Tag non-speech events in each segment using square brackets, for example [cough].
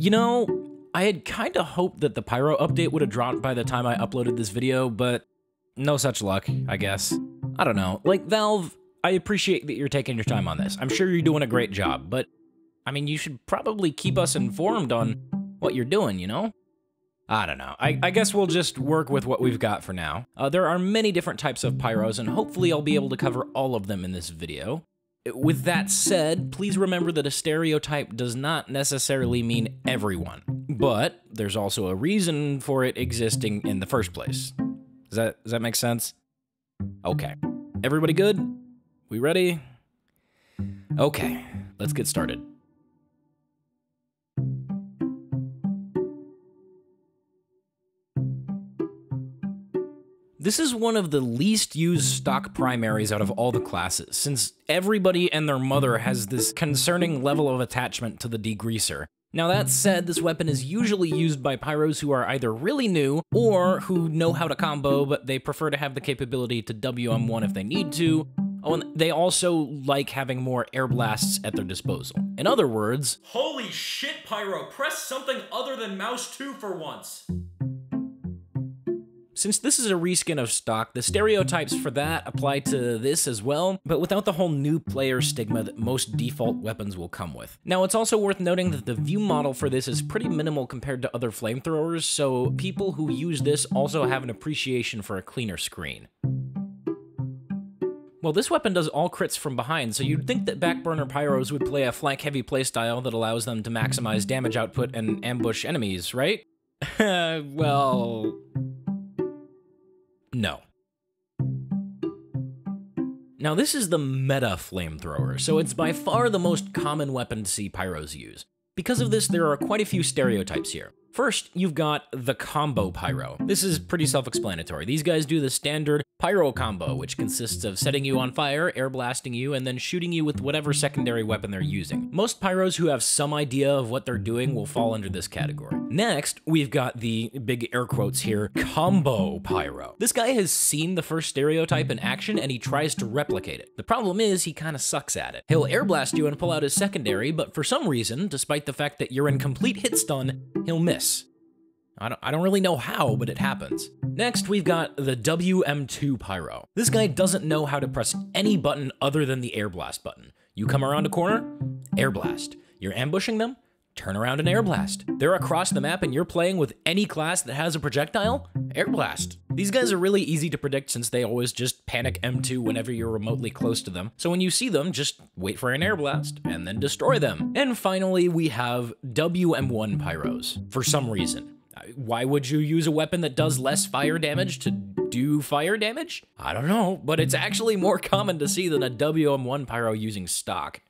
You know, I had kinda hoped that the Pyro update would have dropped by the time I uploaded this video, but no such luck, I guess. I don't know. Like, Valve, I appreciate that you're taking your time on this. I'm sure you're doing a great job, but I mean, you should probably keep us informed on what you're doing, you know? I don't know. I, I, guess we'll just work with what we've got for now. Uh, there are many different types of pyros, and hopefully I'll be able to cover all of them in this video. With that said, please remember that a stereotype does not necessarily mean everyone, but there's also a reason for it existing in the first place. Does that, does that make sense? Okay. Everybody good? We ready? Okay, let's get started. This is one of the least used stock primaries out of all the classes, since everybody and their mother has this concerning level of attachment to the degreaser. Now that said, this weapon is usually used by pyros who are either really new, or who know how to combo, but they prefer to have the capability to WM1 if they need to, Oh, and they also like having more air blasts at their disposal. In other words, Holy shit, Pyro, press something other than mouse 2 for once. Since this is a reskin of stock, the stereotypes for that apply to this as well, but without the whole new player stigma that most default weapons will come with. Now, it's also worth noting that the view model for this is pretty minimal compared to other flamethrowers, so people who use this also have an appreciation for a cleaner screen. Well, this weapon does all crits from behind, so you'd think that backburner pyros would play a flank-heavy playstyle that allows them to maximize damage output and ambush enemies, right? [laughs] well... No. Now this is the meta flamethrower, so it's by far the most common weapon to see pyros use. Because of this, there are quite a few stereotypes here. First, you've got the combo pyro. This is pretty self-explanatory. These guys do the standard pyro combo, which consists of setting you on fire, air blasting you, and then shooting you with whatever secondary weapon they're using. Most pyros who have some idea of what they're doing will fall under this category. Next, we've got the big air quotes here, combo pyro. This guy has seen the first stereotype in action and he tries to replicate it. The problem is he kind of sucks at it. He'll air blast you and pull out his secondary, but for some reason, despite the fact that you're in complete hit stun, he'll miss I don't, I don't really know how, but it happens. Next, we've got the WM2 Pyro. This guy doesn't know how to press any button other than the air blast button. You come around a corner, air blast. You're ambushing them, turn around and air blast. They're across the map and you're playing with any class that has a projectile, air blast. These guys are really easy to predict since they always just panic M2 whenever you're remotely close to them. So when you see them, just wait for an air blast and then destroy them. And finally, we have WM1 Pyros, for some reason. Why would you use a weapon that does less fire damage to do fire damage? I don't know, but it's actually more common to see than a WM1 Pyro using stock.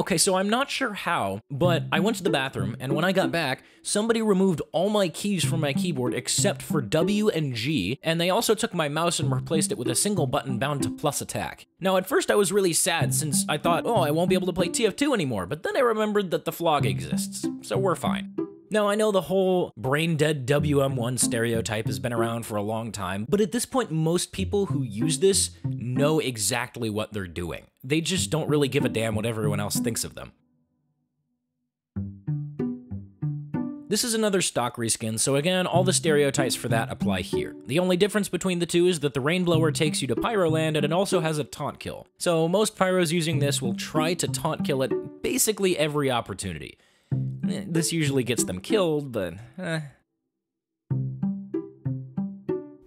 Okay, so I'm not sure how, but I went to the bathroom, and when I got back, somebody removed all my keys from my keyboard except for W and G, and they also took my mouse and replaced it with a single button bound to plus attack. Now, at first I was really sad since I thought, oh, I won't be able to play TF2 anymore, but then I remembered that the Phlog exists, so we're fine. Now, I know the whole brain dead WM1 stereotype has been around for a long time, but at this point, most people who use this know exactly what they're doing. They just don't really give a damn what everyone else thinks of them. This is another stock reskin, so again, all the stereotypes for that apply here. The only difference between the two is that the Rainblower takes you to Pyroland and it also has a taunt kill. So most pyros using this will try to taunt kill at basically every opportunity. This usually gets them killed, but eh.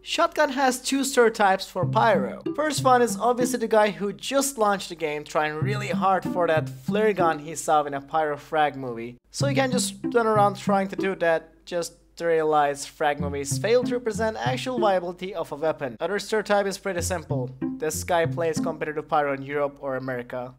Shotgun has two stereotypes for Pyro. First one is obviously the guy who just launched the game trying really hard for that flare gun he saw in a Pyro frag movie. So you can just run around trying to do that just to realize frag movies fail to represent actual viability of a weapon. Other stereotype is pretty simple. This guy plays competitive Pyro in Europe or America.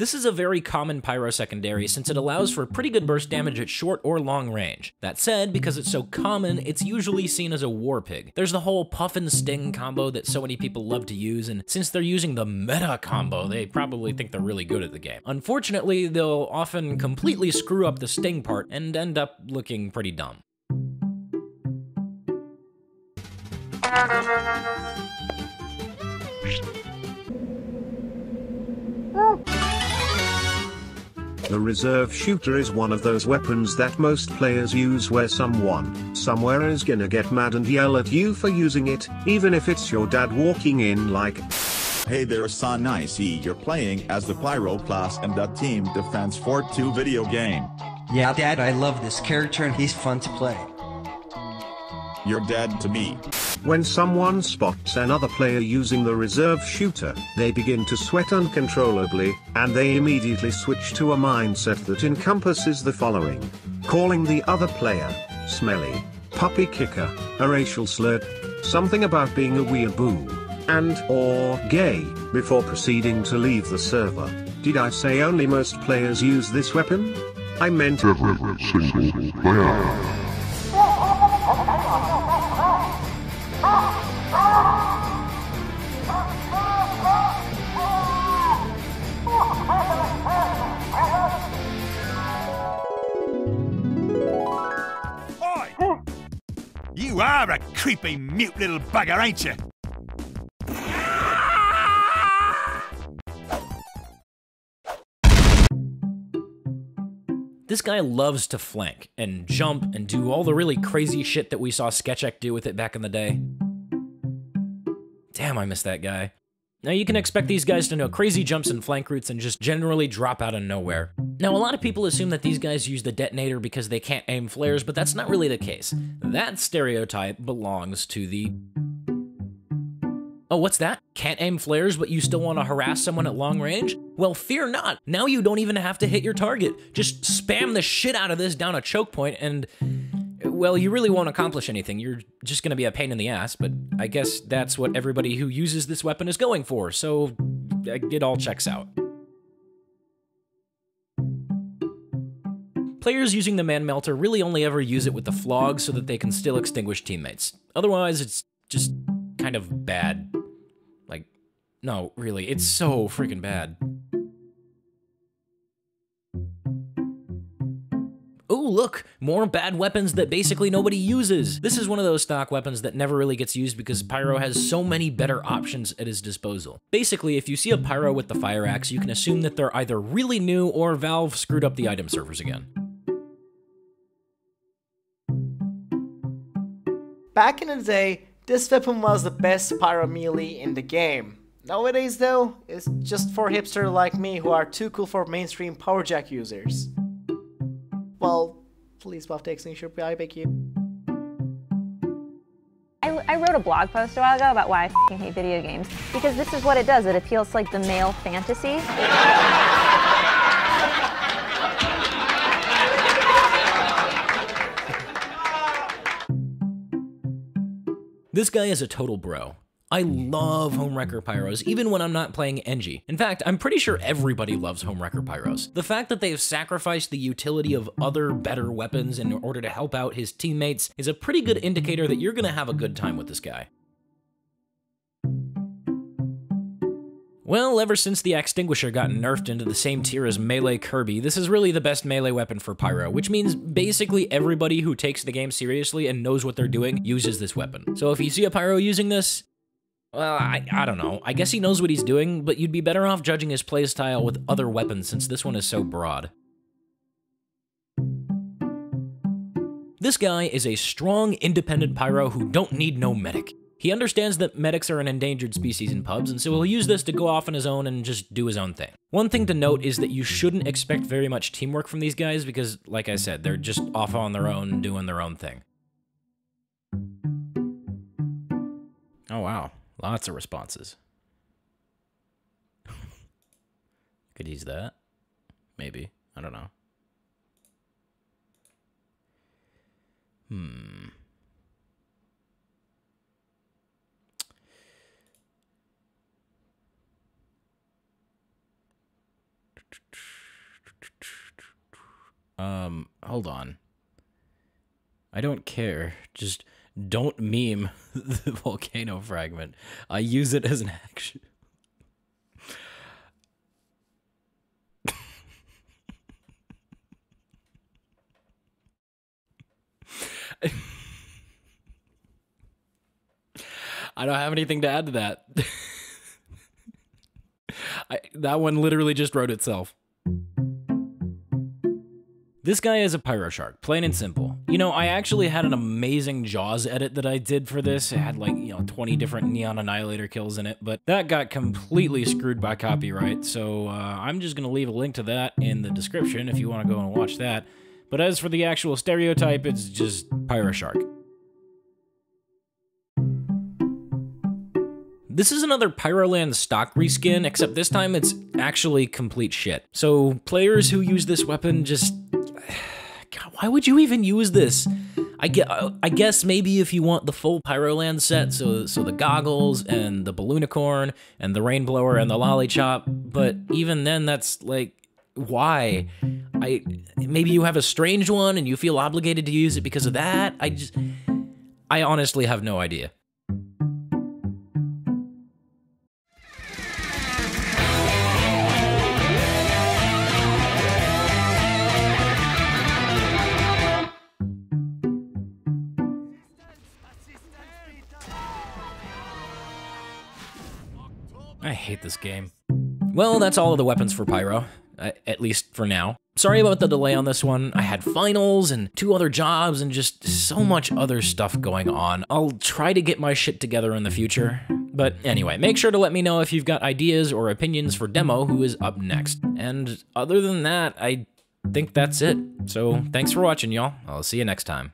This is a very common pyro secondary since it allows for pretty good burst damage at short or long range. That said, because it's so common, it's usually seen as a war pig. There's the whole puff and sting combo that so many people love to use, and since they're using the meta combo, they probably think they're really good at the game. Unfortunately, they'll often completely screw up the sting part and end up looking pretty dumb. The reserve shooter is one of those weapons that most players use where someone, somewhere is gonna get mad and yell at you for using it, even if it's your dad walking in like, Hey there son I see you're playing as the Pyro class in that Team Defense 4-2 video game. Yeah, Dad, I love this character and he's fun to play. You're dead to me. When someone spots another player using the reserve shooter, they begin to sweat uncontrollably, and they immediately switch to a mindset that encompasses the following. Calling the other player, smelly, puppy kicker, a racial slur, something about being a weeaboo, and or gay, before proceeding to leave the server. Did I say only most players use this weapon? I meant every single player. You are a creepy, mute little bugger, ain't you? This guy loves to flank and jump and do all the really crazy shit that we saw Sketchek do with it back in the day. Damn, I miss that guy. Now you can expect these guys to know crazy jumps and flank routes and just generally drop out of nowhere. Now a lot of people assume that these guys use the detonator because they can't aim flares, but that's not really the case. That stereotype belongs to the... Oh, what's that? Can't aim flares, but you still want to harass someone at long range? Well, fear not. Now you don't even have to hit your target. Just spam the shit out of this down a choke point and well, you really won't accomplish anything. You're just going to be a pain in the ass, but I guess that's what everybody who uses this weapon is going for, so uh, it all checks out. Players using the Man Melter really only ever use it with the Phlog so that they can still extinguish teammates. Otherwise, it's just kind of bad. Like, no, really, it's so freaking bad. Look, more bad weapons that basically nobody uses. This is one of those stock weapons that never really gets used because Pyro has so many better options at his disposal. Basically, if you see a Pyro with the Fire Axe, you can assume that they're either really new or Valve screwed up the item servers again. Back in the day, this weapon was the best pyro melee in the game. Nowadays though, it's just for hipster like me who are too cool for mainstream Powerjack users. Well, please buff the Axtinguisher, I beg you. I, I, wrote a blog post a while ago about why I hate video games because this is what it does. It appeals to like the male fantasy. This guy is a total bro. I love Homewrecker Pyros, even when I'm not playing Engie. In fact, I'm pretty sure everybody loves Homewrecker Pyros. The fact that they've sacrificed the utility of other better weapons in order to help out his teammates is a pretty good indicator that you're gonna have a good time with this guy. Well, ever since the Axtinguisher got nerfed into the same tier as Melee Kirby, this is really the best melee weapon for Pyro, which means basically everybody who takes the game seriously and knows what they're doing uses this weapon. So if you see a Pyro using this, well, I, I don't know. I guess he knows what he's doing, but you'd be better off judging his playstyle with other weapons since this one is so broad. This guy is a strong, independent pyro who don't need no medic. He understands that medics are an endangered species in pubs, and so he'll use this to go off on his own and just do his own thing. One thing to note is that you shouldn't expect very much teamwork from these guys because, like I said, they're just off on their own doing their own thing. Oh wow. Lots of responses. [laughs] Could use that. Maybe. I don't know. Hmm. Um, hold on. I don't care. Just don't meme [laughs] the volcano fragment. I use it as an action. I don't have anything to add to that. [laughs] I, that one literally just wrote itself. This guy is a Pyro Shark, plain and simple. You know, I actually had an amazing Jaws edit that I did for this. It had like, you know, 20 different Neon Annihilator kills in it, but that got completely screwed by copyright, so uh, I'm just gonna leave a link to that in the description if you wanna go and watch that. But as for the actual stereotype, it's just Pyro Shark. This is another Pyroland stock reskin, except this time it's actually complete shit. So players who use this weapon just God, why would you even use this? I get, I guess maybe if you want the full Pyroland set, so so the goggles and the balloonicorn and the Rainblower and the Lollichop, but even then, that's like, why? I maybe you have a strange one and you feel obligated to use it because of that. I just, I honestly have no idea. I hate this game. Well, that's all of the weapons for Pyro, uh, at least for now. Sorry about the delay on this one. I had finals and two other jobs and just so much other stuff going on. I'll try to get my shit together in the future. But anyway, make sure to let me know if you've got ideas or opinions for Demo, who is up next. And other than that, I think that's it. So thanks for watching, y'all. I'll see you next time.